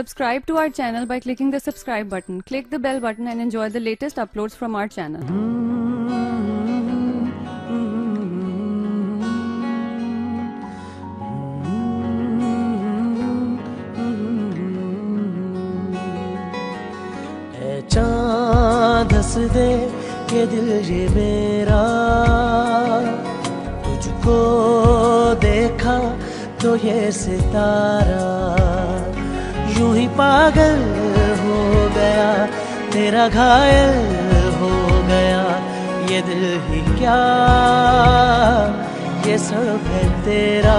Subscribe to our channel by clicking the subscribe button. Click the bell button and enjoy the latest uploads from our channel. चाँद हंस दे के दिल ये मेरा तुझको देखा तो ये सितारा यूँ ही पागल हो गया, तेरा घायल हो गया, ये दिल ही क्या? ये सब है तेरा।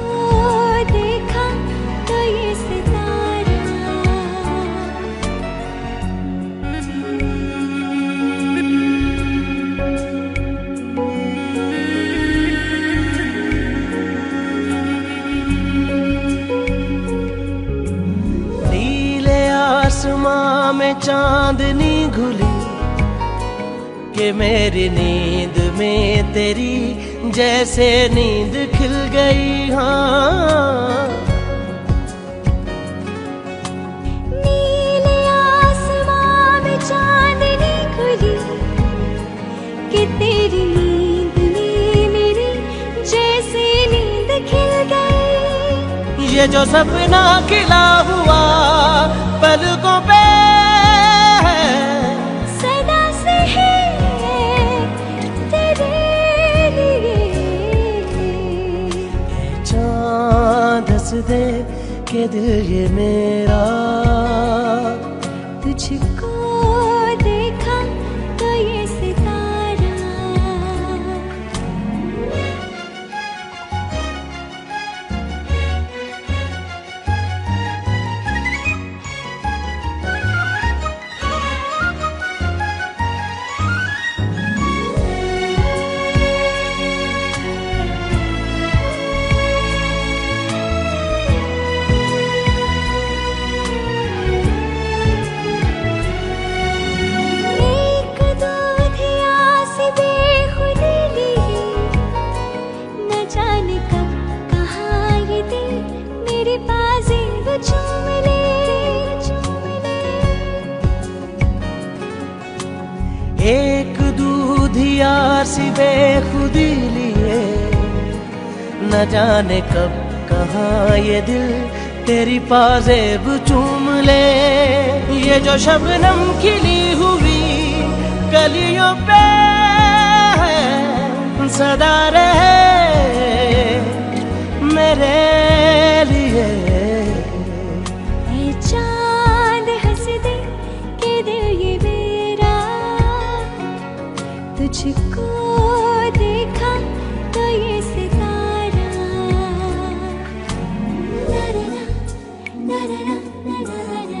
में चांदनी घुली कि मेरी नींद में तेरी जैसे नींद खिल गई हाँ। नीले आसमां में चांदनी खुली तेरी नींद में मेरी जैसे नींद खिल गई। ये जो सपना खिला हुआ पलकों पे दे के दिल ये मेरा। तुझको ले एक दूधिया सी बेखुदी लिए। न जाने कब, कहाँ ये दिल तेरी पाजेब चूम ले। ये जो शबनम खिली हुई गलियों पे सदा रहे मेरे तुझको देखा तो ये सितारा ना ना ना ना ना ना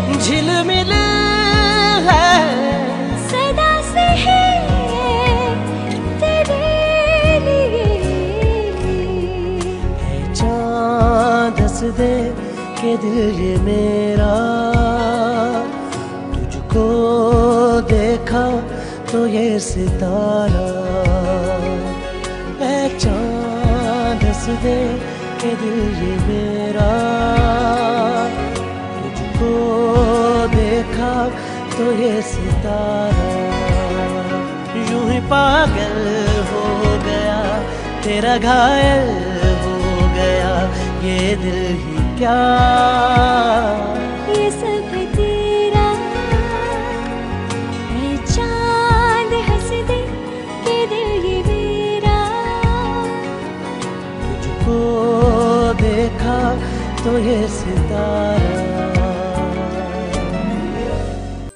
झिलमिल है। सदा से तेरे लिए। चाँद हंस दे के दिल ये मेरा। तुझको देखा तो ये सितारा। चाँद हंस दे के दिल ये मेरा। तो ये सितारा। यूँ ही पागल हो गया तेरा घायल हो गया ये दिल ही क्या? ये सब तेरा ए चाँद हंस दे के दिल ये मेरा। तुझको देखा तो ये सितारा।